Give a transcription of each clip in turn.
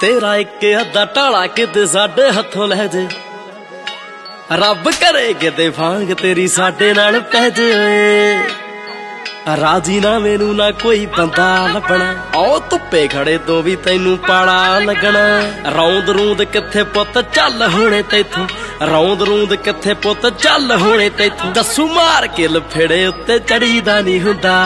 ਤੇਰਾ ਇੱਕ ਅੱਧਾ ਟਾਲਾ ਕਿਤੇ ਸਾਡੇ ਹੱਥੋਂ ਲੈ ਜੇ। ਰੱਬ ਕਰੇ ਕਿਤੇ ਫਾਂਗ ਤੇਰੀ ਸਾਡੇ ਨਾਲ ਪੈ ਜੇ। ਰਾਜੀ ਨਾ ਮੈਨੂੰ ਨਾ ਕੋਈ ਬੰਦਾ ਲੱਭਣਾ। ਆਓ ਧੁੱਪੇ ਖੜੇ ਤੋਂ ਵੀ ਤੈਨੂੰ ਪਾਲਾ ਲੱਗਣਾ। ਰੌਂਦ ਰੂੰਦ ਕਿੱਥੇ ਪੁੱਤ ਚੱਲ ਹੋਣੇ ਤੈਥੋਂ? ਰੌਂਦ ਰੂੰਦ ਕਿੱਥੇ ਪੁੱਤ ਚੱਲ ਹੋਣੇ ਤੈਥੋਂ? ਦੱਸੂ ਮਾਰ ਕੇ ਲਫੜੇ ਉੱਤੇ ਚੜੀਦਾ ਨਹੀਂ ਹੁੰਦਾ।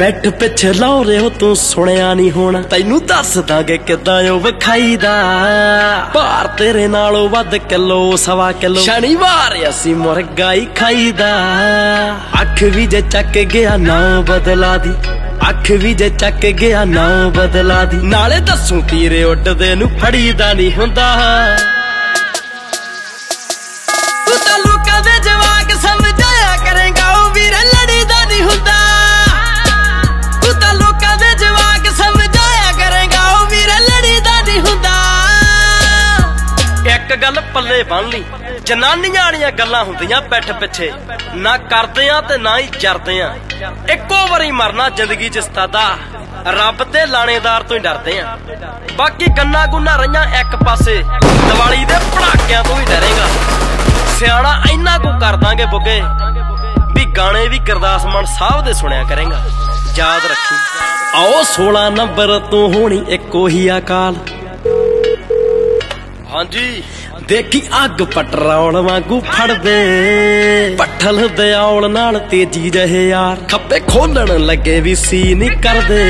ਬੈਠ ਪਿੱਛੇ ਲਾਉਰੇ ਹੋ ਤੂੰ ਸੁਣਿਆ ਨਹੀਂ ਹੋਣਾ। ਤੈਨੂੰ ਦੱਸ ਦਾਂਗੇ ਕਿਦਾਂ ਉਹ ਵਿਖਾਈਦਾ। ਭਾਰ ਤੇਰੇ ਨਾਲੋਂ ਵੱਧ ਕਿਲੋ, ਸਵਾ ਕਿਲੋ। ਸ਼ਨੀਵਾਰ ਅਸੀਂ ਮੁਰਗਾ ਹੀ ਖਾਈਦਾ। ਅੱਖ ਵੀ ਜੇ ਚੱਕ ਗਿਆ ਨਾ ਬਦਲਾ ਦੀ। ਅੱਖ ਵੀ ਜੇ ਚੱਕ ਗਿਆ ਨਾ ਬਦਲਾ ਦੀ। ਨਾਲੇ ਦੱਸੂ ਤੀਰੇ ਉੱਡਦੇ ਨੂੰ, ਫੜੀਦਾ ਨਹੀਂ ਹੁੰਦਾ। ਗੱਲ ਪੱਲੇ ਬੰਨ ਲਈ। ਜਨਾਨੀਆਂ ਵਾਲੀਆਂ ਗੱਲਾਂ ਹੁੰਦੀਆਂ ਪਿੱਠ ਪਿੱਛੇ। ਨਾ ਕਰਦੇ ਆ ਤੇ ਨਾ ਹੀ ਜਰਦੇ ਆ। ਇੱਕੋ ਵਾਰੀ ਮਰਨਾ ਜ਼ਿੰਦਗੀ 'ਚ ਸਤਾਦਾ ਰੱਬ ਤੇ ਲਾਣੇਦਾਰ ਤੋਂ ਹੀ ਡਰਦੇ ਆ। ਬਾਕੀ ਗੰਨਾ ਗੁੰਨਾ ਰਹੀਆਂ ਇੱਕ ਪਾਸੇ। ਦੀਵਾਲੀ ਦੇ ਪੜਾਕਿਆਂ ਤੋਂ ਹੀ ਡਰੇਗਾ। ਸਿਆਣਾ ਇੰਨਾ ਕੁ ਕਰ ਦਾਂਗੇ ਬੁੱਗੇ। ਵੀ ਗਾਣੇ ਵੀ ਗੁਰਦਾਸ ਮਾਨ ਸਾਹਿਬ ਦੇ ਸੁਣਿਆ ਕਰੇਗਾ। ਯਾਦ ਰੱਖੀ। ਆਓ 16 ਨੰਬਰ ਤੋਂ ਹੋਣੀ ਇੱਕੋ ਹੀ ਅਕਾਲ। ਹਾਂਜੀ। ਦੇਖੀ ਅੱਗ ਪਟਰੌਲ ਵਾਂਗੂ ਫੜਦੇ। ਪੱਠਲ ਦੇ ਔਲ ਨਾਲ ਤੇਜੀ ਜਹੇ ਯਾਰ। ਖੱਪੇ ਖੋਲਣ ਲੱਗੇ ਵੀ ਸੀ ਨਹੀਂ ਕਰਦੇ।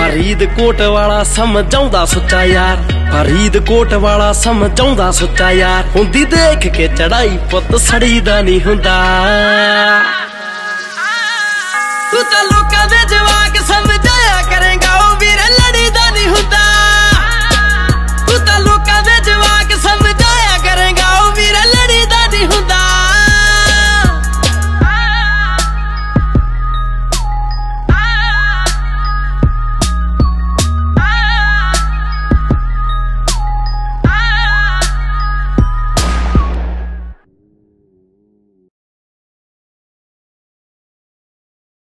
ਫਰੀਦਕੋਟ ਵਾਲਾ ਸਮਝਾਉਂਦਾ ਸੁੱਚਾ ਯਾਰ। ਫਰੀਦਕੋਟ ਵਾਲਾ ਸਮਝਾਉਂਦਾ ਸੁੱਚਾ ਯਾਰ। ਹੁੰਦੀ ਦੇਖ ਕੇ ਚੜਾਈ ਪੁੱਤ ਸੜੀ ਦਾ ਨਹੀਂ ਹੁੰਦਾ। ਤੂੰ ਤਾਂ ਲੋਕਾਂ ਦੇ ਜਵਾਕ